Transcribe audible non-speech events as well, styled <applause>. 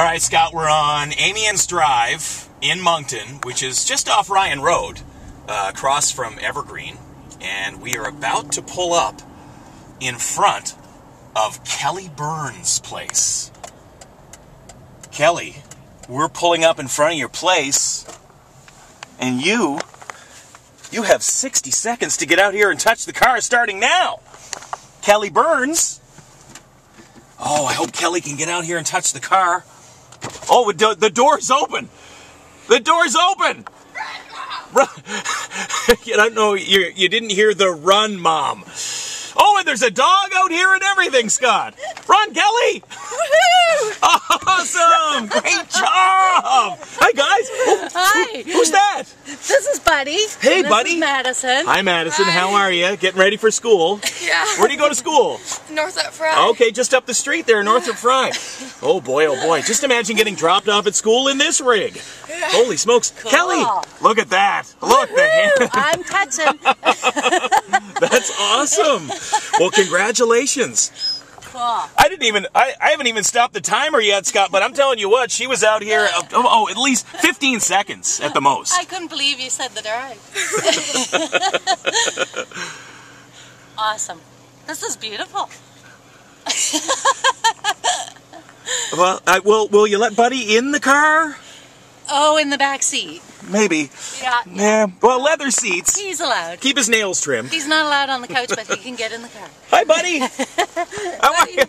All right, Scott, we're on Amiens Drive in Moncton, which is just off Ryan Road, uh, across from Evergreen. And we are about to pull up in front of Kelly Burns' place. Kelly, we're pulling up in front of your place, and you, you have 60 seconds to get out here and touch the car starting now. Kelly Burns. Oh, I hope Kelly can get out here and touch the car. Oh, the, the door's open. The door's open. Run. I <laughs> don't know. You, you didn't hear the run, Mom. Oh, and there's a dog out here and everything, Scott. Run, Kelly. Woohoo! <laughs> Awesome. Great job. Hi, guys. Hi. Who's that? This is Buddy. Hey, Buddy. Is Madison. Hi, Madison. Hi. How are you? Getting ready for school? Yeah. Where do you go to school? Northrop Frye. Okay, just up the street there, Northrop Frye. <laughs> Oh boy, oh boy. Just imagine getting dropped off at school in this rig. Holy smokes. Kelly, look at that. Look, the hand. <laughs> I'm touching. <laughs> That's awesome. Well, congratulations. Cool. I didn't even, I, I haven't even stopped the timer yet, Scott, but I'm telling you what, she was out here, uh, oh, oh, at least 15 seconds at the most. I couldn't believe you said the drive. <laughs> awesome. This is beautiful. <laughs> Well, I, will, will you let Buddy in the car? In the back seat. Maybe. Yeah. Yeah. Well, leather seats. He's allowed. Keep his nails trimmed. He's not allowed on the couch, but he can get in the car. Hi, buddy. <laughs> How are you?